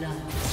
Love.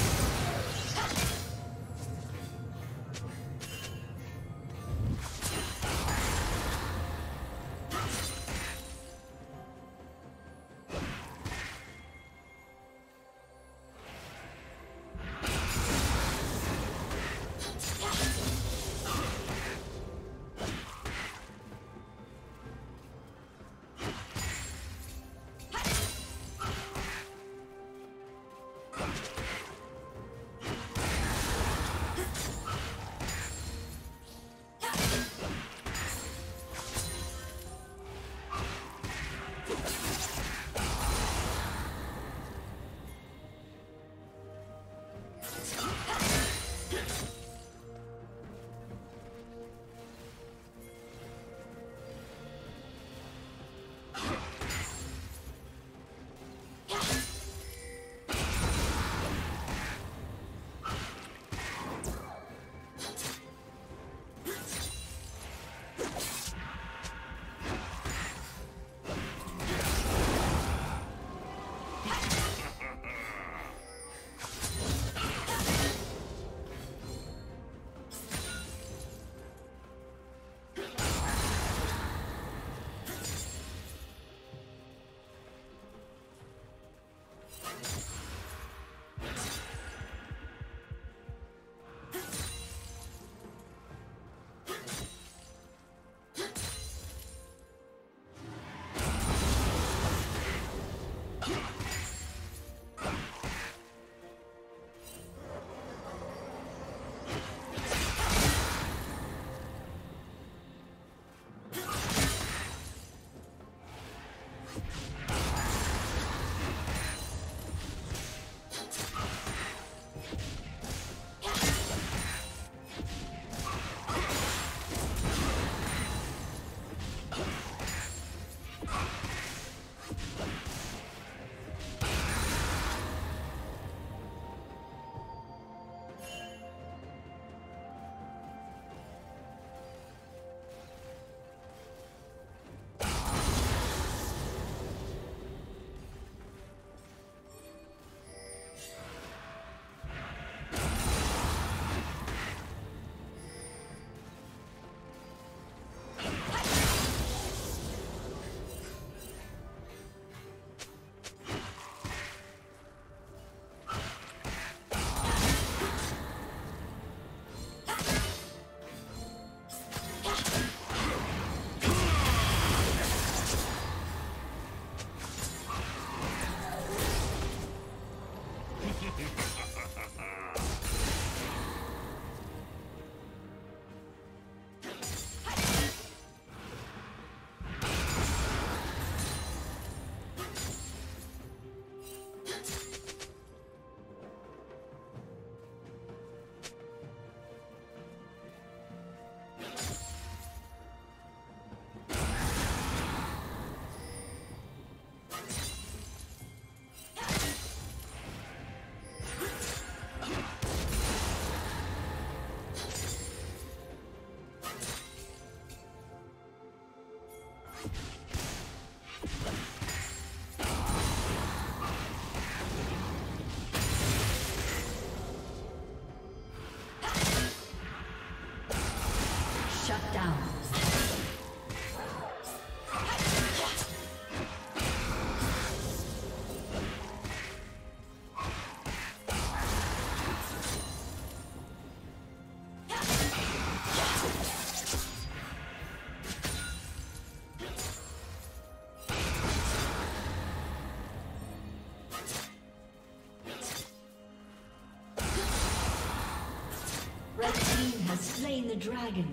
Slain the dragon.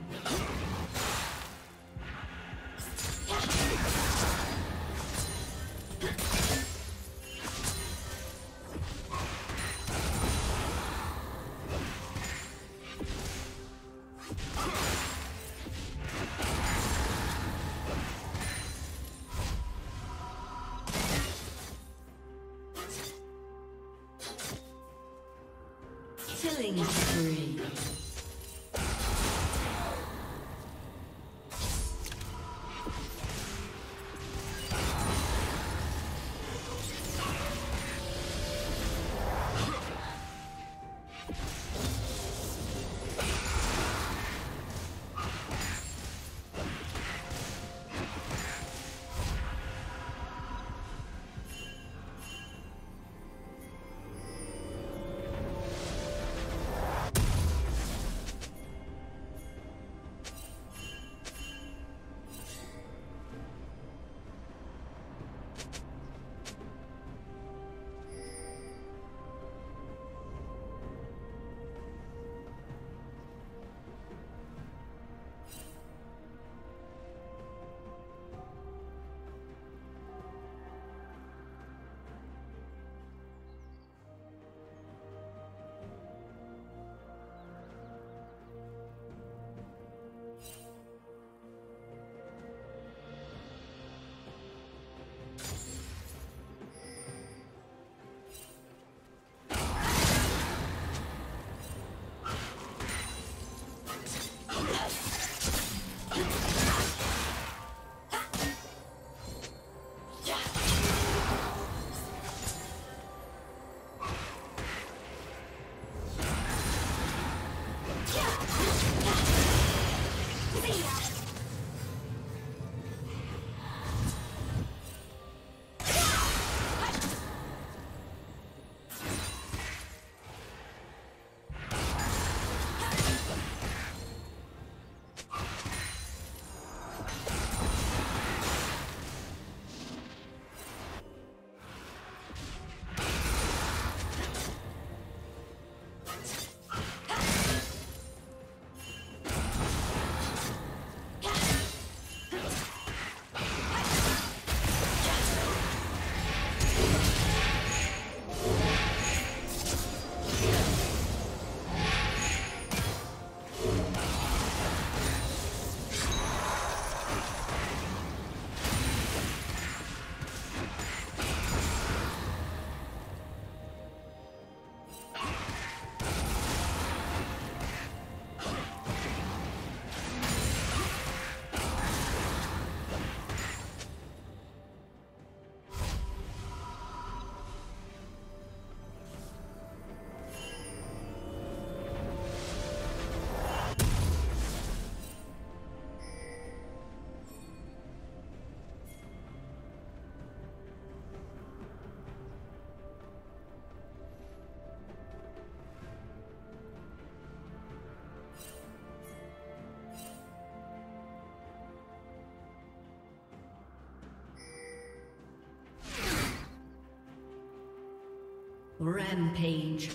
Rampage.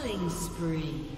Killing spree.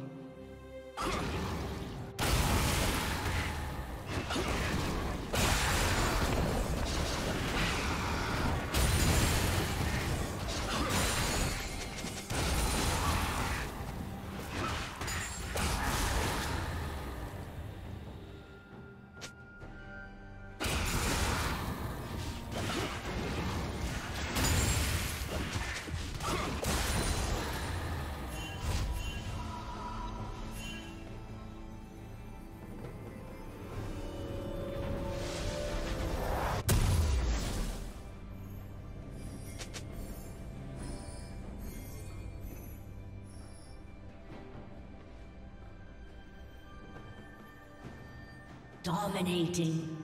Dominating.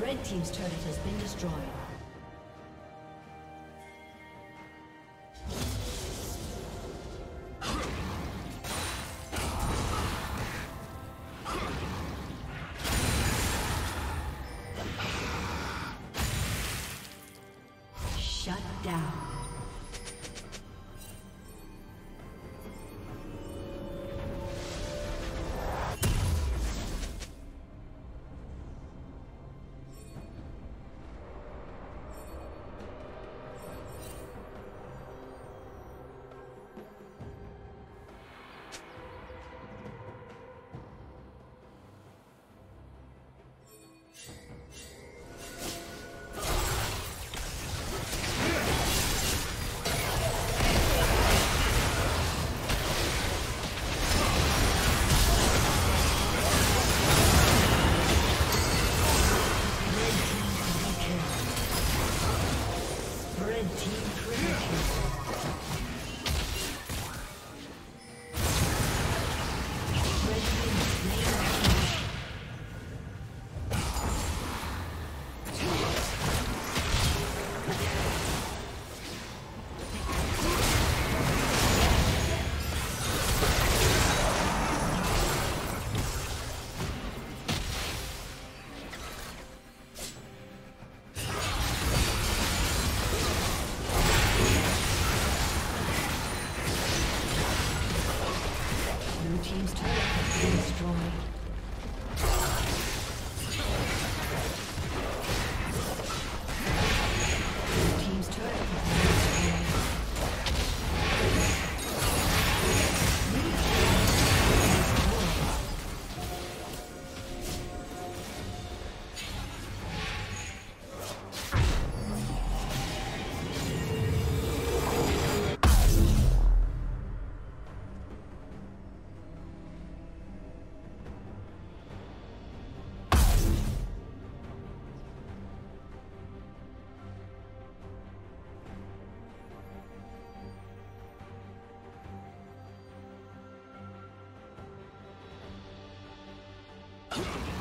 Red Team's been destroyed. Oh.